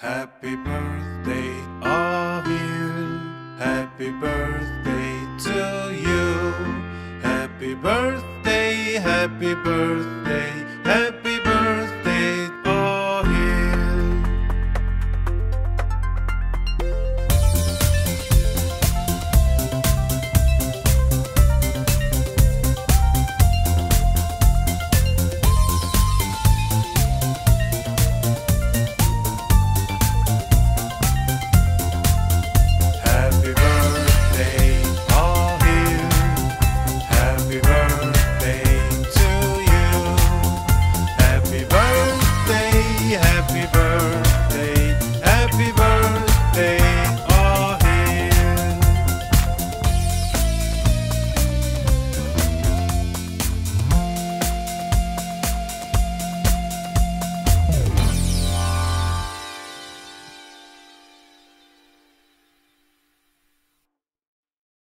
Happy birthday, Ahil. Happy birthday to you. Happy birthday, happy birthday,